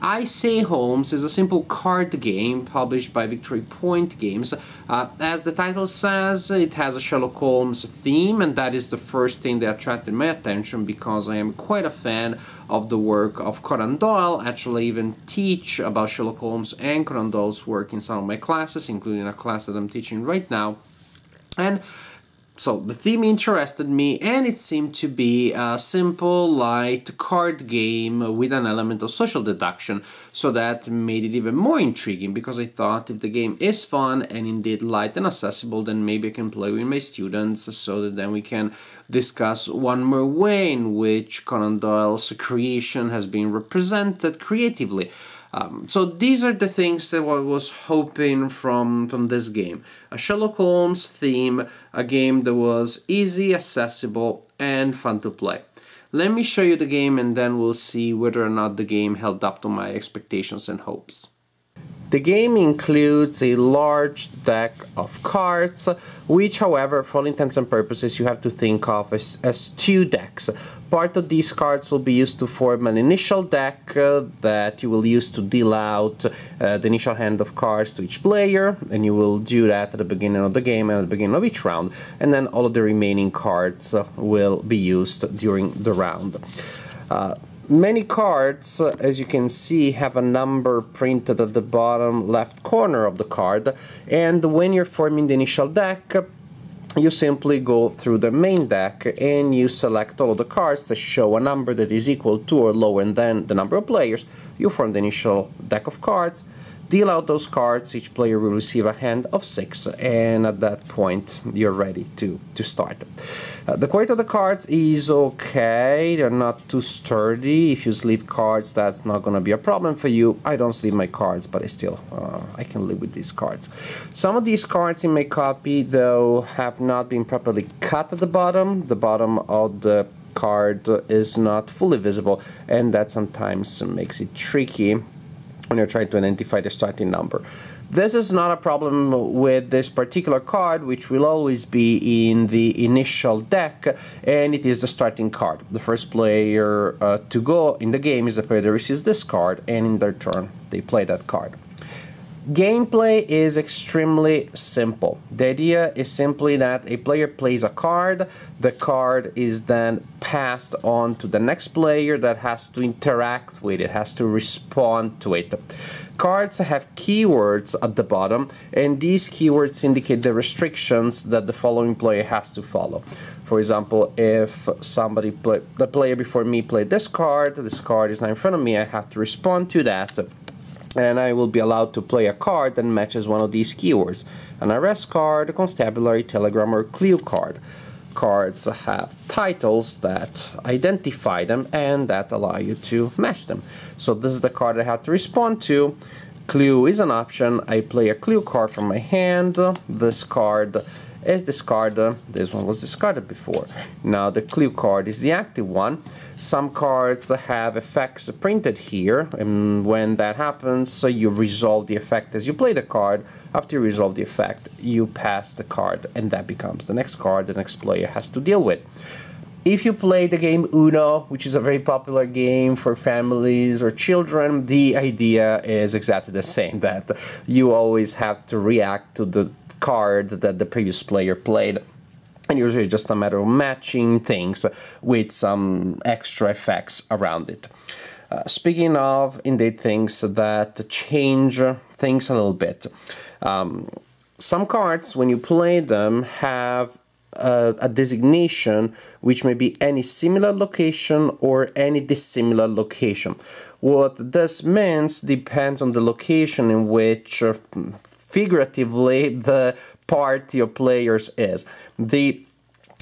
I Say Holmes is a simple card game published by Victory Point Games. Uh, as the title says, it has a Sherlock Holmes theme, and that is the first thing that attracted my attention because I am quite a fan of the work of Conan Doyle. Actually, even teach about Sherlock Holmes and Conan Doyle's work in some of my classes, including a class that I'm teaching right now. And so the theme interested me and it seemed to be a simple light card game with an element of social deduction so that made it even more intriguing because I thought if the game is fun and indeed light and accessible then maybe I can play with my students so that then we can discuss one more way in which Conan Doyle's creation has been represented creatively. Um, so these are the things that I was hoping from, from this game. A Sherlock Holmes theme, a game that was easy, accessible, and fun to play. Let me show you the game and then we'll see whether or not the game held up to my expectations and hopes. The game includes a large deck of cards, which however, for all intents and purposes, you have to think of as, as two decks. Part of these cards will be used to form an initial deck uh, that you will use to deal out uh, the initial hand of cards to each player, and you will do that at the beginning of the game and at the beginning of each round, and then all of the remaining cards uh, will be used during the round. Uh, Many cards, as you can see, have a number printed at the bottom left corner of the card, and when you're forming the initial deck, you simply go through the main deck and you select all of the cards that show a number that is equal to or lower than the number of players. You form the initial deck of cards, deal out those cards, each player will receive a hand of six, and at that point you're ready to, to start. Uh, the quality of the cards is okay, they're not too sturdy. If you sleeve cards, that's not gonna be a problem for you. I don't sleeve my cards, but I still, uh, I can live with these cards. Some of these cards in my copy, though, have not been properly cut at the bottom. The bottom of the card is not fully visible, and that sometimes makes it tricky when you're trying to identify the starting number. This is not a problem with this particular card, which will always be in the initial deck, and it is the starting card. The first player uh, to go in the game is the player that receives this card, and in their turn, they play that card. Gameplay is extremely simple. The idea is simply that a player plays a card, the card is then passed on to the next player that has to interact with it, has to respond to it. Cards have keywords at the bottom, and these keywords indicate the restrictions that the following player has to follow. For example, if somebody play, the player before me played this card, this card is now in front of me, I have to respond to that and I will be allowed to play a card that matches one of these keywords. An arrest card, a constabulary, telegram, or clue card. Cards have titles that identify them and that allow you to match them. So this is the card I have to respond to. Clue is an option. I play a clue card from my hand. This card is discarded. This one was discarded before. Now the clue card is the active one. Some cards have effects printed here, and when that happens, so you resolve the effect as you play the card. After you resolve the effect, you pass the card, and that becomes the next card the next player has to deal with. If you play the game Uno, which is a very popular game for families or children, the idea is exactly the same that you always have to react to the card that the previous player played and usually just a matter of matching things with some extra effects around it. Uh, speaking of indeed things that change things a little bit, um, some cards when you play them have a, a, designation which may be any similar location or any dissimilar location. What this means depends on the location in which uh, figuratively the party of players is. The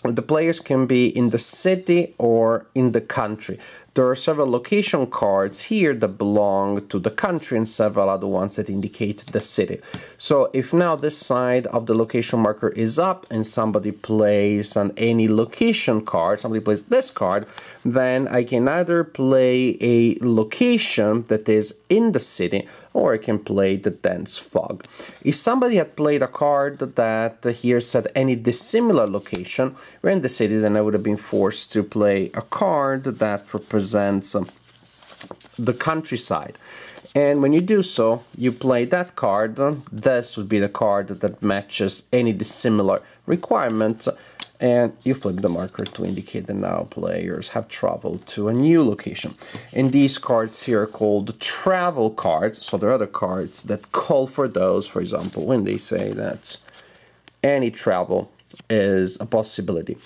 the players can be in the city or in the country. There are several location cards here that belong to the country and several other ones that indicate the city. So if now this side of the location marker is up and somebody plays on any location card, somebody plays this card, then I can either play a location that is in the city or I can play the dense fog. If somebody had played a card that here said any dissimilar location, we're in the city, then I would have been forced to play a card that represents um, the countryside. And when you do so, you play that card. Um, this would be the card that matches any dissimilar requirements. And you flip the marker to indicate that now players have traveled to a new location. And these cards here are called travel cards. So there are other cards that call for those. For example, when they say that any travel is a possibility.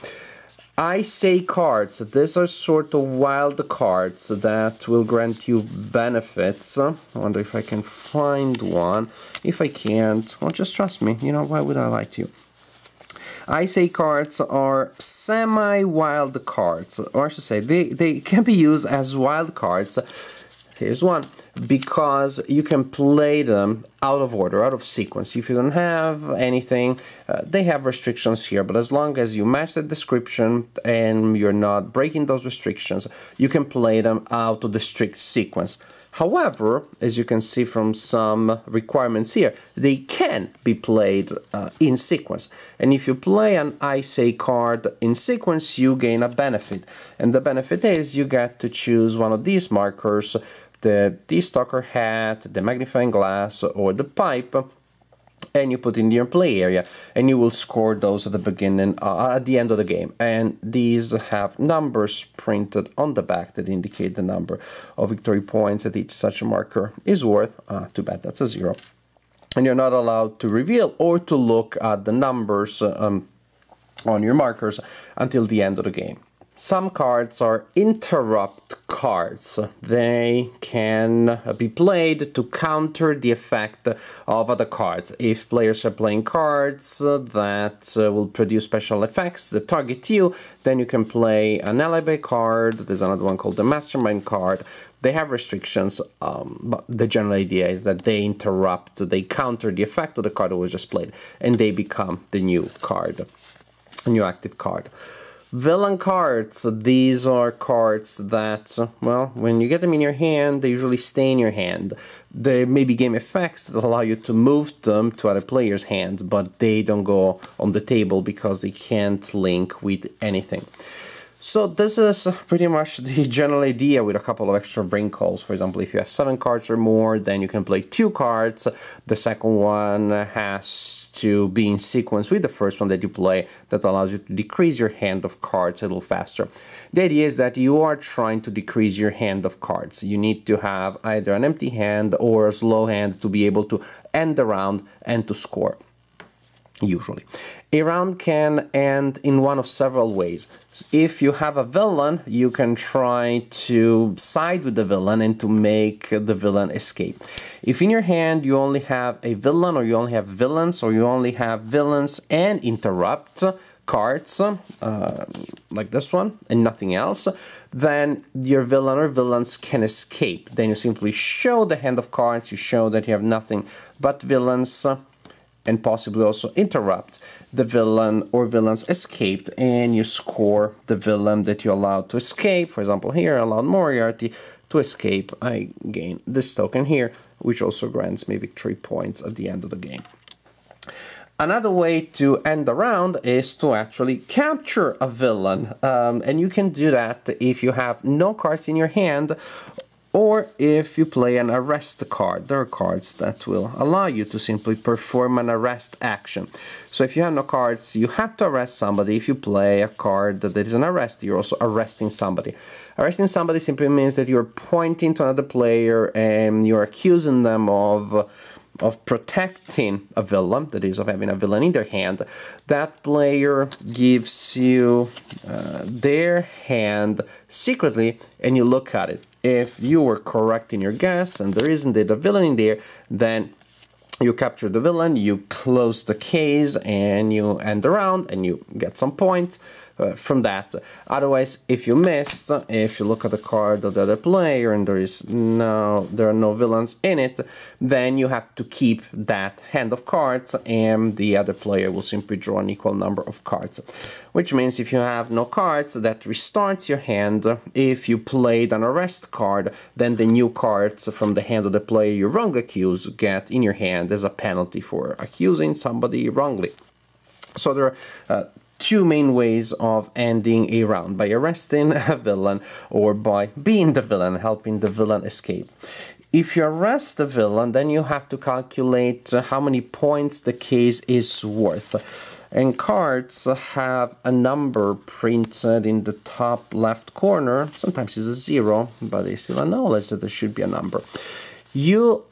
I say cards, these are sort of wild cards that will grant you benefits. I wonder if I can find one. If I can't, well, just trust me. You know, why would I lie to you? I say cards are semi-wild cards, or I should say, they, they can be used as wild cards Here's one. Because you can play them out of order, out of sequence. If you don't have anything, uh, they have restrictions here, but as long as you match the description and you're not breaking those restrictions, you can play them out of the strict sequence. However, as you can see from some requirements here, they can be played uh, in sequence. And if you play an I say card in sequence, you gain a benefit. And the benefit is you get to choose one of these markers the deerstalker hat, the magnifying glass, or the pipe, and you put in your play area and you will score those at the beginning uh, at the end of the game. And these have numbers printed on the back that indicate the number of victory points that each such marker is worth. Uh, too bad that's a zero. And you're not allowed to reveal or to look at the numbers um, on your markers until the end of the game some cards are interrupt cards. They can uh, be played to counter the effect of other cards. If players are playing cards uh, that uh, will produce special effects that target you, then you can play an alibi card. There's another one called the mastermind card. They have restrictions, um, but the general idea is that they interrupt, they counter the effect of the card that was just played, and they become the new card, a new active card. Villain cards. These are cards that, well, when you get them in your hand, they usually stay in your hand. There may be game effects that allow you to move them to other players' hands, but they don't go on the table because they can't link with anything. So this is pretty much the general idea with a couple of extra wrinkles. For example, if you have seven cards or more, then you can play two cards. The second one has to be in sequence with the first one that you play that allows you to decrease your hand of cards a little faster. The idea is that you are trying to decrease your hand of cards. You need to have either an empty hand or a slow hand to be able to end the round and to score usually. A round can end in one of several ways. If you have a villain, you can try to side with the villain and to make the villain escape. If in your hand you only have a villain or you only have villains or you only have villains and interrupt cards, uh, like this one, and nothing else, then your villain or villains can escape. Then you simply show the hand of cards, you show that you have nothing but villains, and possibly also interrupt the villain or villains escaped and you score the villain that you allowed to escape. For example, here I allowed Moriarty to escape. I gain this token here, which also grants me victory points at the end of the game. Another way to end the round is to actually capture a villain, um, and you can do that if you have no cards in your hand or if you play an arrest card. There are cards that will allow you to simply perform an arrest action. So if you have no cards, you have to arrest somebody. If you play a card that is an arrest, you're also arresting somebody. Arresting somebody simply means that you're pointing to another player and you're accusing them of of protecting a villain, that is, of having a villain in their hand, that player gives you uh, their hand secretly and you look at it if you were correct in your guess and there is indeed a villain in there, then you capture the villain, you close the case, and you end the round, and you get some points uh, from that. Otherwise, if you missed, if you look at the card of the other player and there is no, there are no villains in it, then you have to keep that hand of cards, and the other player will simply draw an equal number of cards. Which means if you have no cards, that restarts your hand. If you played an arrest card, then the new cards from the hand of the player you wrongly accused get in your hand as a penalty for accusing somebody wrongly. So there are uh, two main ways of ending a round by arresting a villain or by being the villain, helping the villain escape. If you arrest the villain, then you have to calculate how many points the case is worth. And cards have a number printed in the top left corner. Sometimes it's a zero, but they still acknowledge that there should be a number. You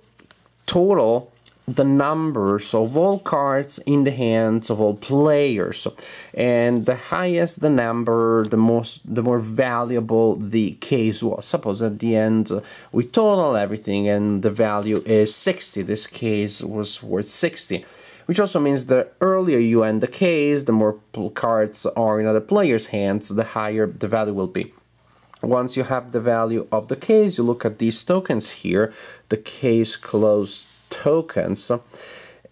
total the numbers of all cards in the hands of all players. And the highest the number the most the more valuable the case was. Suppose at the end we total everything and the value is 60 this case was worth 60 which also means the earlier you end the case the more cards are in other players hands the higher the value will be. Once you have the value of the case you look at these tokens here the case closed tokens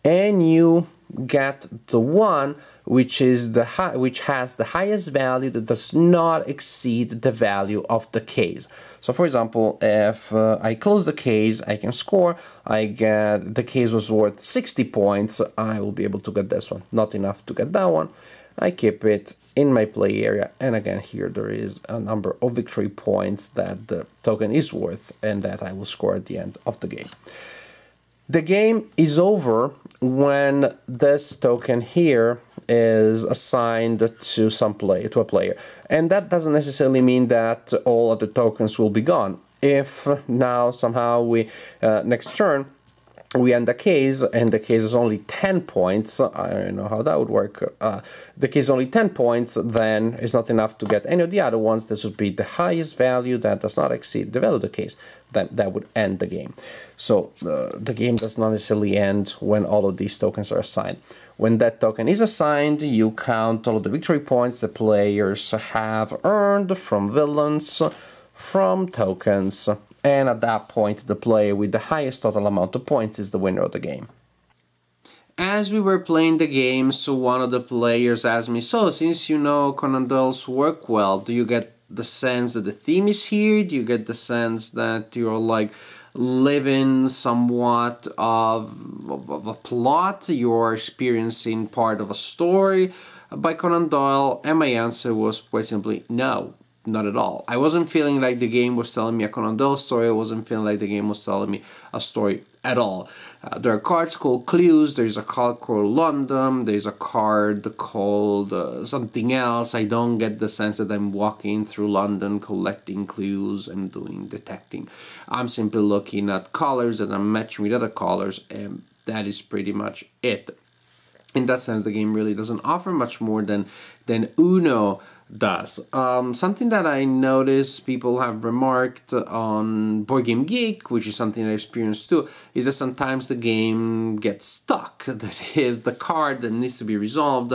and you get the one which is the which has the highest value that does not exceed the value of the case. So for example, if uh, I close the case, I can score, I get the case was worth 60 points, I will be able to get this one. Not enough to get that one. I keep it in my play area and again here there is a number of victory points that the token is worth and that I will score at the end of the game. The game is over when this token here is assigned to some play to a player. And that doesn't necessarily mean that all other tokens will be gone. If now somehow we uh, next turn we end the case and the case is only 10 points. I don't know how that would work. Uh, the case is only 10 points then it's not enough to get any of the other ones. This would be the highest value that does not exceed the value of the case. Then that would end the game. So uh, the game does not necessarily end when all of these tokens are assigned. When that token is assigned you count all of the victory points the players have earned from villains from tokens and at that point the player with the highest total amount of points is the winner of the game. As we were playing the game, so one of the players asked me, so since you know Conan Doyle's work well, do you get the sense that the theme is here? Do you get the sense that you're like living somewhat of, of, of a plot? You're experiencing part of a story by Conan Doyle? And my answer was quite simply no not at all. I wasn't feeling like the game was telling me a Conan Doyle story. I wasn't feeling like the game was telling me a story at all. Uh, there are cards called Clues. There's a card called London. There's a card called uh, something else. I don't get the sense that I'm walking through London collecting clues and doing detecting. I'm simply looking at colors that I'm matching with other colors, and that is pretty much it. In that sense, the game really doesn't offer much more than than Uno does. Um, something that I noticed people have remarked on Board Game Geek, which is something I experienced too, is that sometimes the game gets stuck. That is, the card that needs to be resolved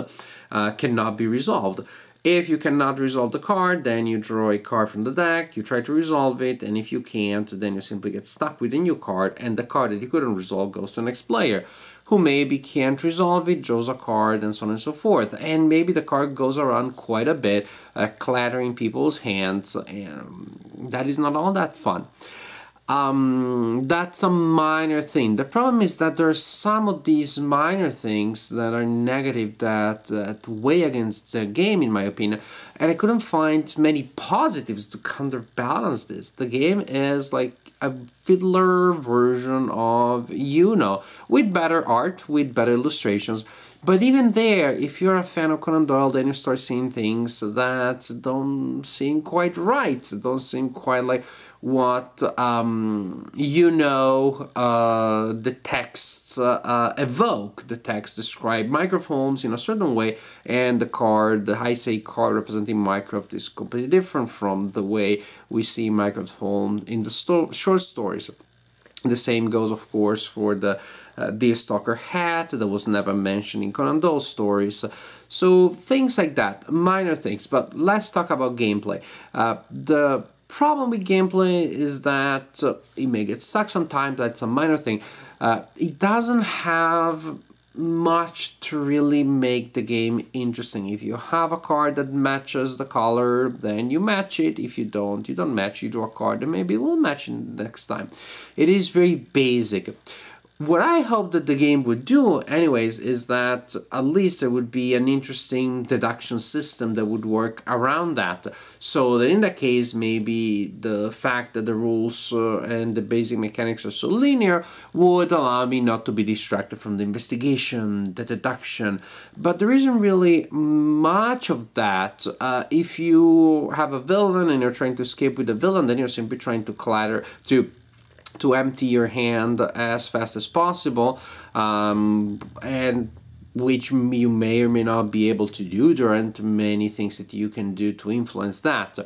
uh, cannot be resolved. If you cannot resolve the card, then you draw a card from the deck, you try to resolve it, and if you can't, then you simply get stuck with a new card, and the card that you couldn't resolve goes to the next player who maybe can't resolve it, draws a card, and so on and so forth. And maybe the card goes around quite a bit, uh, clattering people's hands, and that is not all that fun. Um, that's a minor thing. The problem is that there are some of these minor things that are negative that, that weigh against the game, in my opinion, and I couldn't find many positives to counterbalance this. The game is like a fiddler version of Uno with better art, with better illustrations. But even there, if you're a fan of Conan Doyle, then you start seeing things that don't seem quite right, don't seem quite like what um, you know uh, the texts uh, uh, evoke. The texts describe Mycroft Holmes in a certain way, and the card, the high Heisei card representing Mycroft, is completely different from the way we see Mycroft Holmes in the sto short stories. The same goes, of course, for the uh, Deerstalker hat that was never mentioned in Conan Doyle stories. So things like that, minor things. But let's talk about gameplay. Uh, the problem with gameplay is that uh, it may get stuck sometimes, that's a minor thing. Uh, it doesn't have much to really make the game interesting. If you have a card that matches the color, then you match it. If you don't, you don't match, you draw a card and maybe we'll match it next time. It is very basic. What I hope that the game would do, anyways, is that at least there would be an interesting deduction system that would work around that. So that in that case, maybe the fact that the rules uh, and the basic mechanics are so linear would allow me not to be distracted from the investigation, the deduction. But there isn't really much of that. Uh, if you have a villain and you're trying to escape with the villain, then you're simply trying to clatter to to empty your hand as fast as possible um, and which you may or may not be able to do. There aren't many things that you can do to influence that.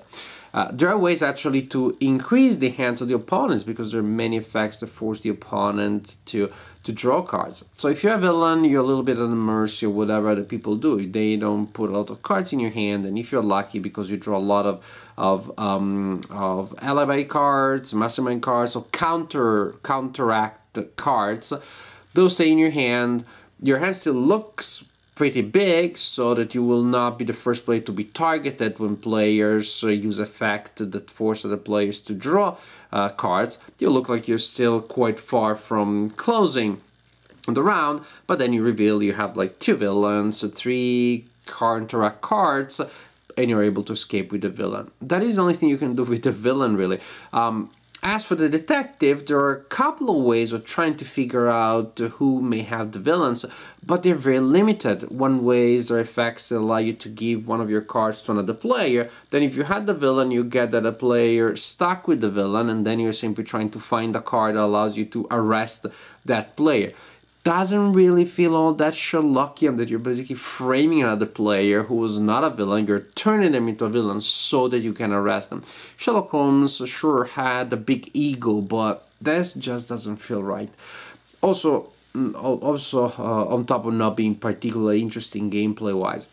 Uh, there are ways actually to increase the hands of the opponents because there are many effects that force the opponent to to draw cards. So if you're a villain, you're a little bit at the mercy of whatever other people do. They don't put a lot of cards in your hand, and if you're lucky because you draw a lot of of um, of alibi cards, mastermind cards, or counter counteract cards, those stay in your hand. Your hand still looks pretty big so that you will not be the first player to be targeted when players uh, use effect that force other players to draw uh, cards. You look like you're still quite far from closing the round, but then you reveal you have like two villains, three counteract cards, and you're able to escape with the villain. That is the only thing you can do with the villain, really. Um, as for the detective, there are a couple of ways of trying to figure out who may have the villains, but they're very limited. One way is effects that allow you to give one of your cards to another player. Then if you had the villain, you get that a player stuck with the villain, and then you're simply trying to find a card that allows you to arrest that player doesn't really feel all that Sherlockian that you're basically framing another player who was not a villain, you're turning them into a villain so that you can arrest them. Sherlock Holmes sure had a big ego, but this just doesn't feel right. Also, mm, also uh, on top of not being particularly interesting gameplay wise.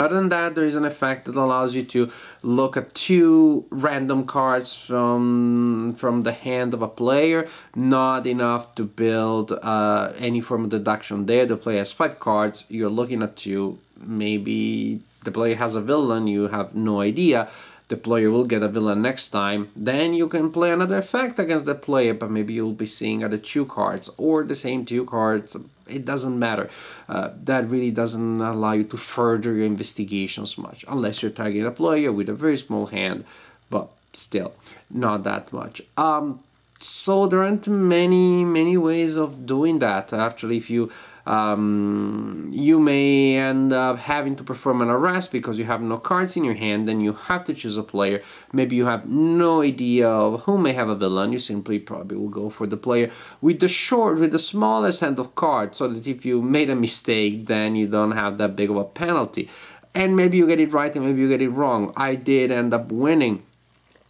Other than that, there is an effect that allows you to look at two random cards from from the hand of a player, not enough to build uh, any form of deduction there. The player has five cards, you're looking at two, maybe the player has a villain, you have no idea the player will get a villain next time, then you can play another effect against the player, but maybe you'll be seeing other two cards or the same two cards. It doesn't matter. Uh, that really doesn't allow you to further your investigations much, unless you're targeting a player with a very small hand, but still, not that much. Um, so there aren't many, many ways of doing that. Actually, if you um, you may end up having to perform an arrest because you have no cards in your hand and you have to choose a player. Maybe you have no idea of who may have a villain. You simply probably will go for the player with the short, with the smallest hand of cards so that if you made a mistake, then you don't have that big of a penalty. And maybe you get it right and maybe you get it wrong. I did end up winning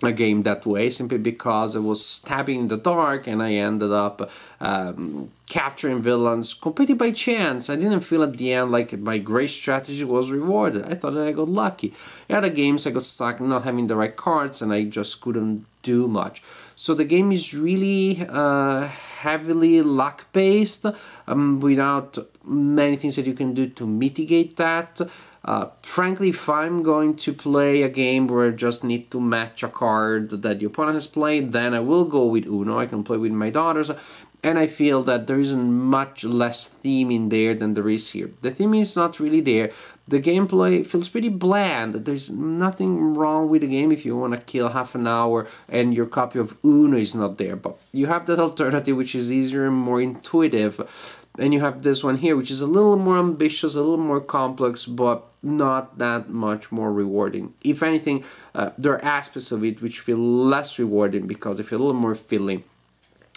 a game that way simply because I was stabbing in the dark and I ended up um, capturing villains completely by chance. I didn't feel at the end like my great strategy was rewarded. I thought that I got lucky. In other games, I got stuck not having the right cards and I just couldn't do much. So the game is really uh, heavily luck based um, without many things that you can do to mitigate that. Uh, frankly, if I'm going to play a game where I just need to match a card that the opponent has played, then I will go with Uno. I can play with my daughters. And I feel that there isn't much less theme in there than there is here. The theme is not really there. The gameplay feels pretty bland. There's nothing wrong with the game if you want to kill half an hour and your copy of Uno is not there. But you have that alternative which is easier and more intuitive. And you have this one here which is a little more ambitious, a little more complex, but not that much more rewarding. If anything, uh, there are aspects of it which feel less rewarding because they feel a little more filling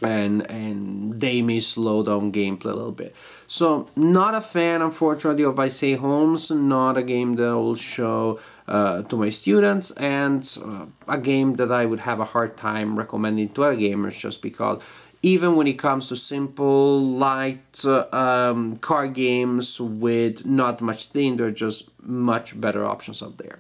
and and they may slow down gameplay a little bit. So not a fan, unfortunately, of I Say Holmes. Not a game that I will show uh, to my students, and uh, a game that I would have a hard time recommending to other gamers, just because even when it comes to simple, light uh, um, car games with not much theme, there are just much better options out there.